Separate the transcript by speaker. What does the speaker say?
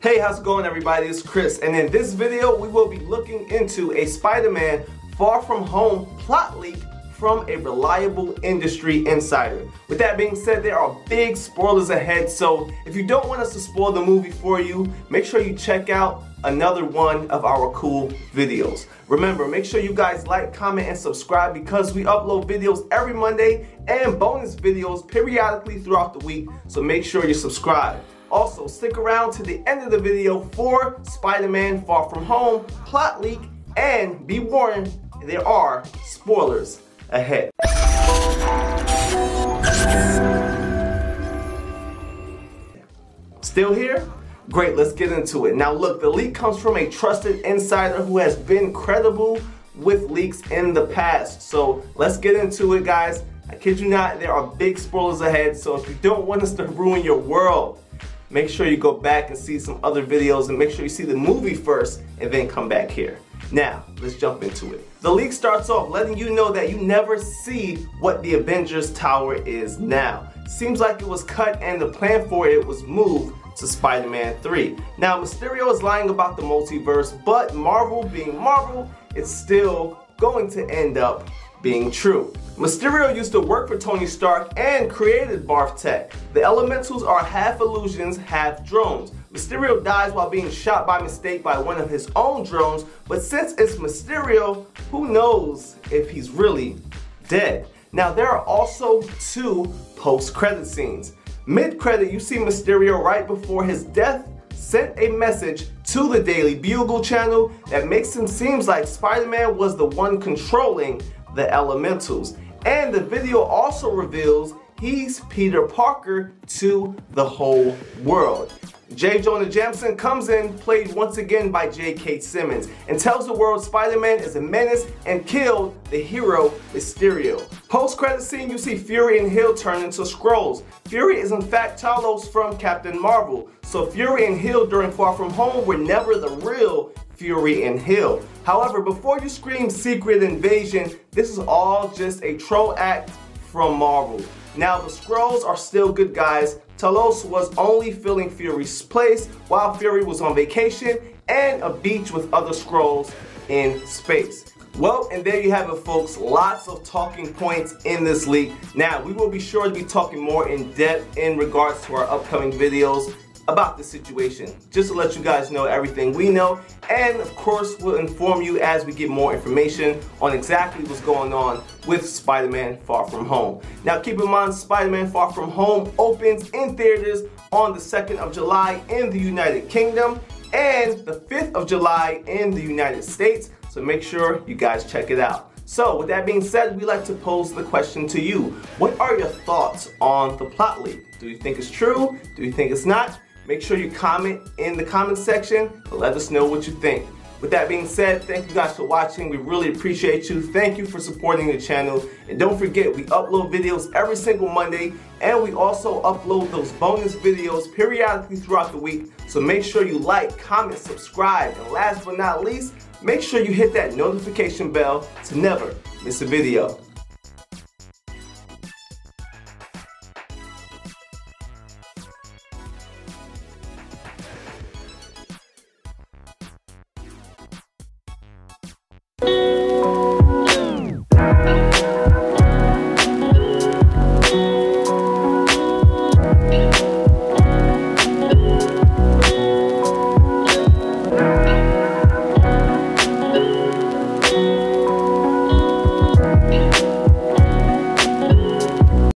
Speaker 1: Hey, how's it going everybody? It's Chris, and in this video, we will be looking into a Spider-Man Far From Home plot leak from a reliable industry insider. With that being said, there are big spoilers ahead, so if you don't want us to spoil the movie for you, make sure you check out another one of our cool videos. Remember, make sure you guys like, comment, and subscribe because we upload videos every Monday and bonus videos periodically throughout the week, so make sure you subscribe. Also, stick around to the end of the video for Spider-Man Far From Home plot leak and be warned, there are spoilers ahead. Still here? Great, let's get into it. Now look, the leak comes from a trusted insider who has been credible with leaks in the past. So let's get into it guys. I kid you not, there are big spoilers ahead. So if you don't want us to ruin your world, make sure you go back and see some other videos and make sure you see the movie first and then come back here. Now, let's jump into it. The leak starts off letting you know that you never see what the Avengers Tower is now. Seems like it was cut and the plan for it was moved to Spider-Man 3. Now, Mysterio is lying about the multiverse, but Marvel being Marvel, it's still going to end up being true. Mysterio used to work for Tony Stark and created Barf Tech. The Elementals are half illusions, half drones. Mysterio dies while being shot by mistake by one of his own drones, but since it's Mysterio, who knows if he's really dead. Now there are also two post-credit scenes. Mid-credit, you see Mysterio right before his death sent a message to the Daily Bugle channel that makes him seem like Spider-Man was the one controlling the elementals. And the video also reveals he's Peter Parker to the whole world. J. Jonah Jameson comes in, played once again by J.K. Simmons, and tells the world Spider-Man is a menace and killed the hero Mysterio. Post-credit scene, you see Fury and Hill turn into Skrulls. Fury is in fact Talos from Captain Marvel, so Fury and Hill during Far From Home were never the real Fury and Hill. However, before you scream Secret Invasion, this is all just a troll act from Marvel. Now the Skrulls are still good guys. Talos was only filling Fury's place while Fury was on vacation and a beach with other Skrulls in space. Well, and there you have it folks, lots of talking points in this leak. Now, we will be sure to be talking more in depth in regards to our upcoming videos about the situation, just to let you guys know everything we know. And of course, we'll inform you as we get more information on exactly what's going on with Spider-Man Far From Home. Now keep in mind, Spider-Man Far From Home opens in theaters on the 2nd of July in the United Kingdom and the 5th of July in the United States. So make sure you guys check it out. So with that being said, we like to pose the question to you. What are your thoughts on the plot leak? Do you think it's true? Do you think it's not? Make sure you comment in the comment section and let us know what you think. With that being said, thank you guys for watching. We really appreciate you. Thank you for supporting the channel. And don't forget, we upload videos every single Monday and we also upload those bonus videos periodically throughout the week. So make sure you like, comment, subscribe, and last but not least, make sure you hit that notification bell to never miss a video.